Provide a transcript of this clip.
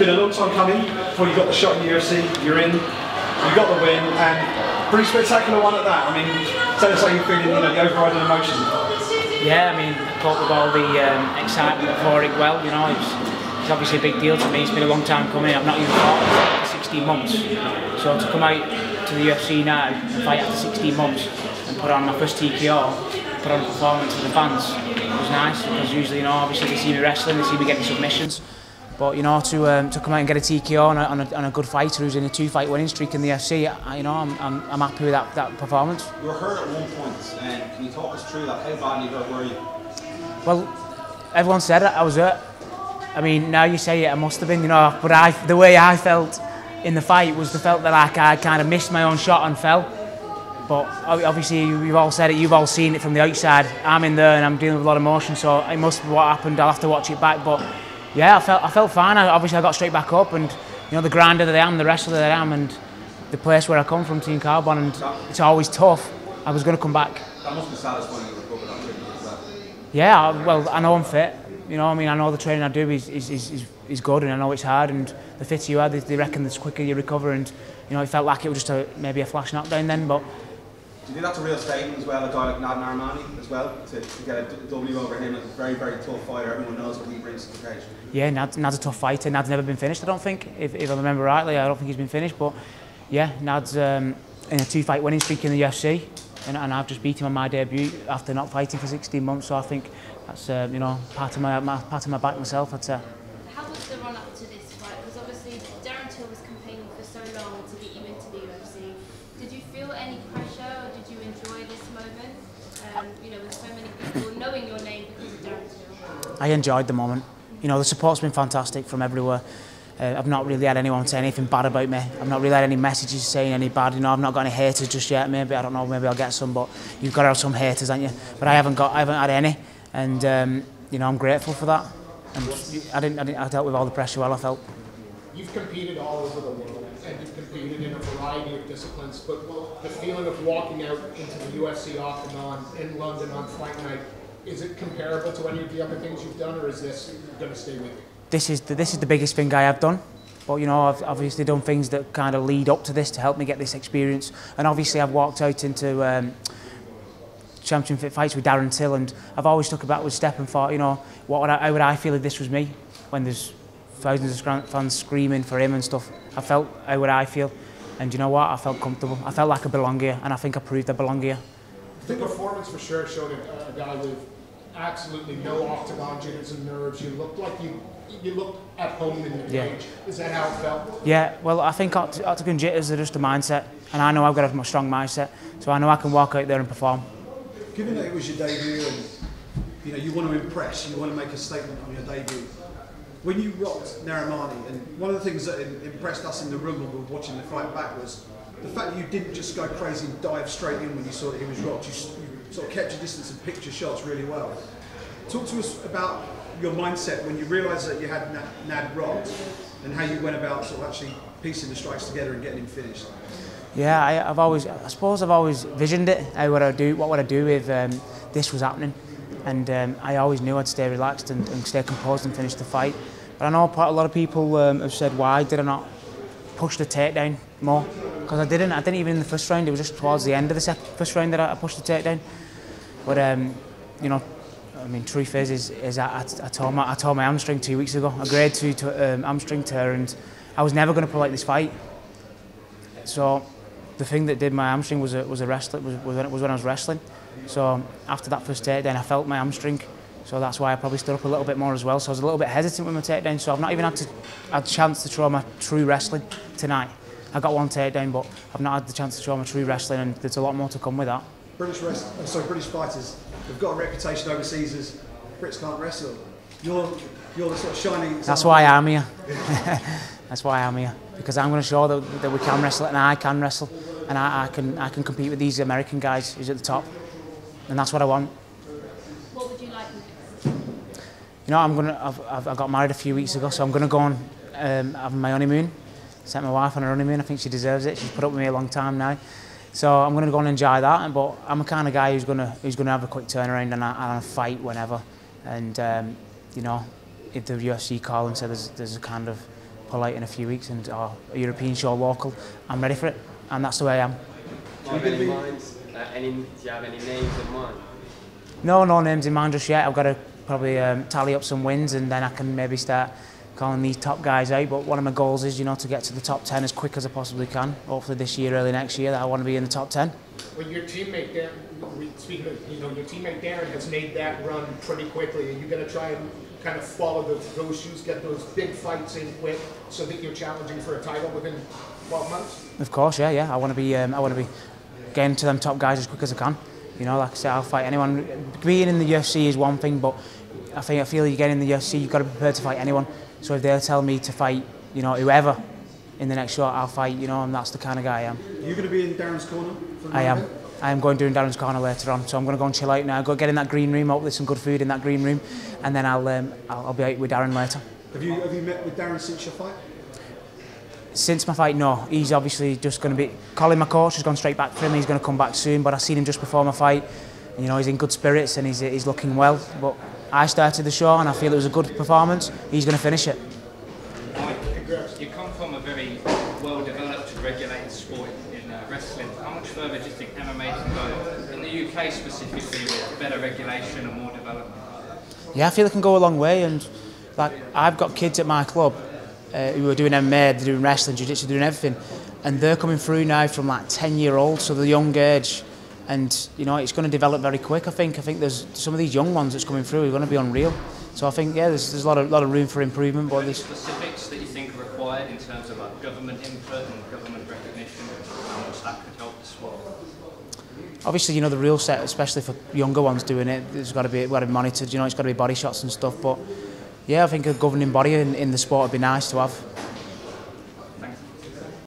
been a long time coming before you got the shot in the UFC. You're in, you got the win, and pretty spectacular one at that. I mean, tell us how you're feeling, you know, the overriding emotion. Yeah, I mean, I thought with all the um, excitement before it, well, you know, it's, it's obviously a big deal to me. It's been a long time coming. I've not even fought for 16 months. So to come out to the UFC now and fight after 16 months and put on my first TKO, put on a performance for the fans, It was nice because usually, you know, obviously they see me wrestling, they see me getting submissions. But you know, to um, to come out and get a TKO on a, on a, on a good fighter who's in a two-fight winning streak in the UFC, I, you know, I'm, I'm, I'm happy with that, that performance. You were hurt at one point, and can you talk us through that? How badly hurt were you? Well, everyone said it, I was hurt. I mean, now you say it, I must have been, you know, but I, the way I felt in the fight was the felt that like I kind of missed my own shot and fell. But obviously, you've all said it, you've all seen it from the outside. I'm in there and I'm dealing with a lot of emotion, so it must be what happened. I'll have to watch it back. But yeah, I felt I felt fine. I, obviously, I got straight back up, and you know the grinder that I am, the wrestler that I am, and the place where I come from, Team Kaobon, and it's always tough. I was going to come back. That must be satisfying you recovered that quickly as well. Yeah, well, I know I'm fit. You know, I mean, I know the training I do is is, is, is, is good, and I know it's hard. And the fitter you are, they, they reckon the quicker you recover. And you know, it felt like it was just a, maybe a flash knockdown then, but. You think that's a real statement as well, a guy like Nad Narimani as well, to, to get a W over him as a very, very tough fighter. Everyone knows what he brings to the cage. Yeah, Nad, Nad's a tough fighter. Nad's never been finished, I don't think. If, if I remember rightly, I don't think he's been finished. But yeah, Nad's um, in a two-fight winning streak in the UFC, and, and I've just beat him on my debut after not fighting for 16 months. So I think that's uh, you know part of my, my part of my back myself. I'd say. How was the run up to this fight? Because obviously Darren Till was campaigning for so long to get you into the UFC. Did you feel any pressure, or did you enjoy this moment? Um, you know, with so many people knowing your name because of Darren Till. I enjoyed the moment. You know, the support's been fantastic from everywhere. Uh, I've not really had anyone say anything bad about me. I've not really had any messages saying any bad. You know, I've not got any haters just yet. Maybe I don't know. Maybe I'll get some, but you've got to have some haters, haven't you? But I haven't got. I haven't had any, and um, you know, I'm grateful for that. And I didn't. I didn't. I dealt with all the pressure well. I felt. You've competed all over the world, and you've competed in a variety of disciplines. But the feeling of walking out into the UFC octagon in London on fight night, is it comparable to any of the other things you've done, or is this going to stay with you? this is the, this is the biggest thing I have done. But you know, I've obviously done things that kind of lead up to this to help me get this experience. And obviously, I've walked out into um, championship fights with Darren Till, and I've always took a backward step and thought, you know, what would I, how would I feel if this was me? When there's thousands of fans screaming for him and stuff, I felt how would I feel? And you know what? I felt comfortable. I felt like I belong here, and I think I proved I belong here. The performance for sure showed a, uh, a guy with absolutely no octagon jitters and nerves. You looked like you you looked at home in the Yeah. cage. Is that how it felt? Yeah, well, I think oct- octagon jitters are just a mindset, and I know I've got to have a strong mindset, so I know I can walk out there and perform. Given that it was your debut and you know you want to impress, you want to make a statement on your debut. When you rocked Narimani, and one of the things that impressed us in the room when we were watching the fight back was the fact that you didn't just go crazy and dive straight in when you saw that he was rocked. You, you sort of kept your distance and picked your shots really well. Talk to us about your mindset when you realised that you had Nad, Nad rocked and how you went about sort of actually piecing the strikes together and getting him finished. Yeah, I, I've always, I suppose I've always visioned it. How would I do? What would I do if um, this was happening? And um, I always knew I'd stay relaxed and, and stay composed and finish the fight. But I know quite a lot of people um, have said, why did I not push the takedown more? Because I didn't. I didn't even in the first round. It was just towards the end of the first round that I, I pushed the takedown. But um, you know, I mean, truth is, is, is I, I, I tore my, I tore my hamstring two weeks ago. A grade two to, um, hamstring tear, and I was never going to pull out this fight. So the thing that did my hamstring was a, was a wrestling was, was, when, was when I was wrestling. So after that first takedown, I felt my hamstring. So that's why I probably stood up a little bit more as well. So I was a little bit hesitant with my takedown. So I've not even had to had a chance to throw my true wrestling tonight. I got one takedown, but I've not had the chance to show my true wrestling, and there's a lot more to come with that. British rest, sorry, British fighters have got a reputation overseas as Brits can't wrestle. You're you're the sort of shining. That's why I'm here. That's why I'm here because I'm going to show that, that we can wrestle and I can wrestle, and I, I can I can compete with these American guys who's at the top, and that's what I want. What would you like? You know, I'm gonna. I've, I've, I got married a few weeks ago, so I'm gonna go on um, have my honeymoon. Sent my wife on her honeymoon. I think she deserves it. She's put up with me a long time now, so I'm gonna go and enjoy that. But I'm a kind of guy who's gonna who's gonna have a quick turnaround and a, and a fight whenever. And um, you know, if the UFC call and said there's there's a kind of pull out in a few weeks and or a European show local, I'm ready for it, and that's the way I am. Do any minds? Any? Do you have any names in mind? No, no names in mind just yet. I've got to probably um, tally up some wins and then I can maybe start calling these top guys out. But one of my goals is, you know, to get to the top 10 as quick as I possibly can. Hopefully this year, early next year, that I want to be in the top 10. When your teammate Darren, speaking of, you know, your teammate Darren has made that run pretty quickly. Are you going to try and kind of follow those, those shoes, get those big fights in quick, so that you're challenging for a title within 12 months? Of course, yeah, yeah. I want to be, um, I want to be getting to them top guys as quick as I can. You know, like I said, I'll fight anyone. Being in the UFC is one thing, but I think I feel you get in the UFC, you've got to be prepared to fight anyone. So if they'll tell me to fight, you know, whoever in the next shot, I'll fight. You know, and that's the kind of guy I am. Are you going to be in Darren's corner? I am. I am going doing Darren's corner later on, so I'm going to go and chill out now. Go get in that green room. Hopefully, some good food in that green room, and then I'll um, I'll, I'll be out with Darren later. Have you have you met with Darren since your fight? Since my fight, no. He's obviously just going to be. Colin, my coach, has gone straight back for him. He's going to come back soon, but I seen him just before my fight. You know, he's in good spirits and he's, he's looking well. But I started the show and I feel it was a good performance. He's going to finish it. You come from a very well-developed and regulated sport in uh, wrestling. How much further do you think MMA can go in the UK specifically with better regulation and more development? Yeah, I feel it can go a long way. And like, I've got kids at my club uh, who are doing MMA, they're doing wrestling, jiu-jitsu, doing everything, and they're coming through now from like 10 year old, so the young age. And you know, it's going to develop very quick. I think. I think there's some of these young ones that's coming through are going to be unreal. So I think yeah, there's, there's a lot of lot of room for improvement. But there's, specifics that you think are required in terms of like government input and government recognition and how much that could help the sport? obviously, you know, the real set, especially for younger ones doing it, it's got to be got to be monitored. You know, it's got to be body shots and stuff. But yeah, I think a governing body in, in the sport would be nice to have.